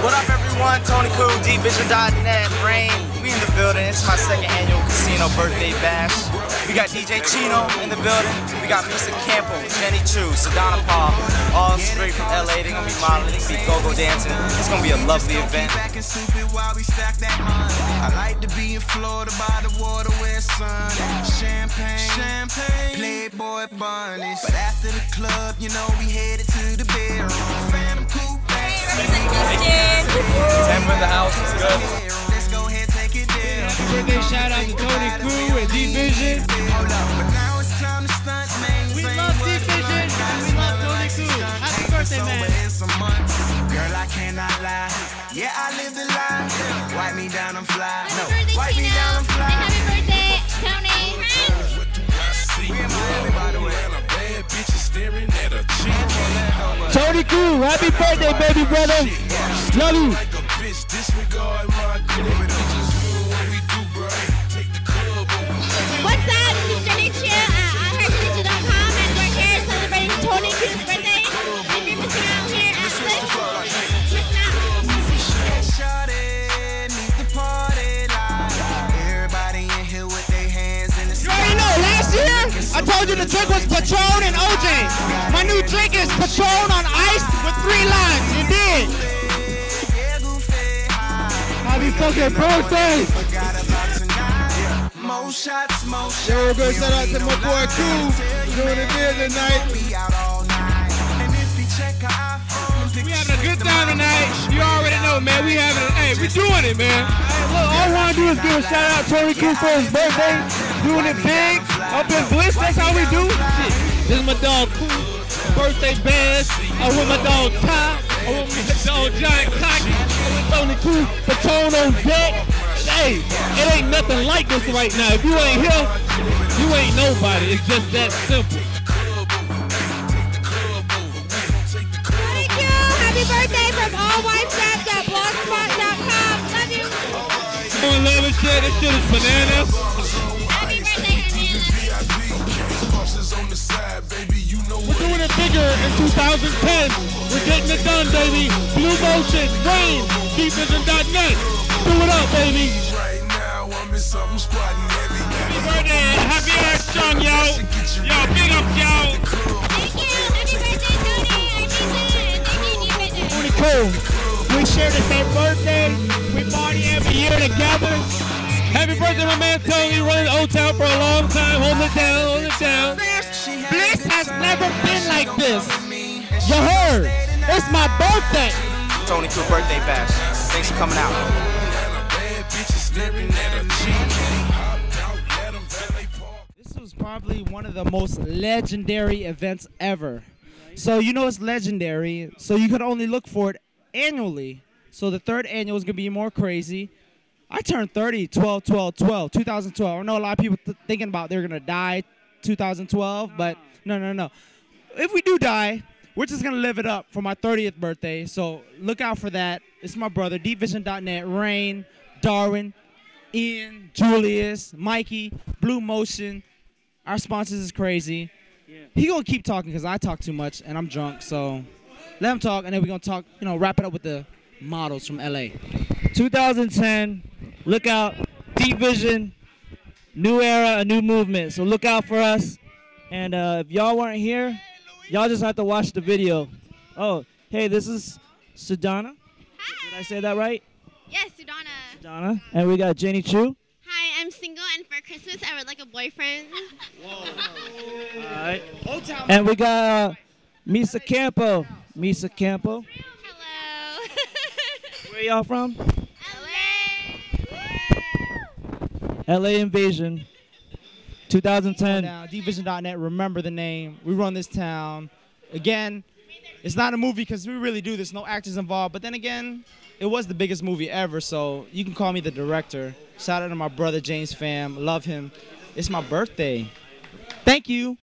What up, everyone? Tony Khuu, DVision.net, Rain. We in the building. It's my second annual casino birthday bash. We got DJ Chino in the building. We got Misa Campo, Jenny Chu, Sedona Paul, all straight from LA. They're gonna be modeling, they be go-go dancing. It's gonna be a lovely event. I like to be in Florida by the water where sun. Champagne, champagne, But after the club, you know we headed to the bedroom. Phantom coupe. Temper in the house is good. Let's go ahead take it there. Birthday shout out to Tony Crew and D-Vision. Hold up, but now it's time to stunt, man. We love what D-Vision. we love Tony Crew. Happy birthday, man. over in some months. Girl, I cannot lie. Yeah, I live the life. Wipe me down, I'm fly. No, wipe me down, Crew, happy birthday, baby brother. Love you. What's up? I told you the drink was Patron and OJ. My new drink is Patron on ice with three limes. You did. Happy fucking birthday. Forgot about tonight. More shots, more shots. Yo, good shout out to my boy Q. Doing it there tonight. Be out night. And if you check her iPhone, We having a good time tonight. You already know, man. We having, hey, we doing it, man. Hey, look, all I want to do is give a shout out to Tony his birthday. Doing it big. Up in Bliss, that's how we do. Shit. This is my dog Cool. Birthday bash. I'm with my dog Ty. I'm with my dog Giant Cocky. I'm with Tony Crew. Patron on deck. Hey, it ain't nothing like this right now. If you ain't here, you ain't nobody. It's just that simple. Thank you. Happy birthday from allwifestrap.blogspot.com. Love you. Doing love and shit. This shit is bananas. 2010. We're getting it done, baby. Blue Motion, Rain, DeepVision.net. Do it up, baby. Right now, I'm in something squatting heavy. Happy birthday. Happy Earth Strong, yo. Yo, big up, yo. Thank you. Happy birthday, Tony. I miss it. Thank you, D-Vision. Pretty cool. We share the same birthday. We party every year together. Happy birthday, my man Tony. Running Old Town for a long time. Hold it down, hold it down. Bliss has never been like this. You heard? It's my birthday. Tony Khuu birthday bash. Thanks for coming out. This was probably one of the most legendary events ever. So you know it's legendary, so you could only look for it annually. So the third annual is gonna be more crazy. I turned 30, 12, 12, 12, 2012. I know a lot of people th- thinking about they're gonna die 2012, but no, no, no. If we do die, we're just gonna live it up for my 30th birthday. So look out for that. It's my brother, DVision.net, Rain, Darwin, Ian, Julius, Mikey, Blue Motion. Our sponsors is crazy. He gonna keep talking because I talk too much and I'm drunk. So let him talk, and then we're gonna talk. You know, wrap it up with the models from LA. 2010. Look out. Deep Vision. New era, a new movement. So look out for us. And uh, if y'all weren't here, y'all just have to watch the video. Oh, hey, this is Sedona. Did I say that right? Yes, Sudana. Sedona. And we got Jenny Chu. Hi, I'm single, and for Christmas, I would like a boyfriend. All right. And we got uh, Misa Campo. Misa Campo. Hello. Where y'all from? LA. LA Invasion. 2010. Now, DVision.net. Remember the name. We run this town. Again, it's not a movie because we really do this. No actors involved. But then again, it was the biggest movie ever. So you can call me the director. Shout out to my brother James Fam. Love him. It's my birthday. Thank you.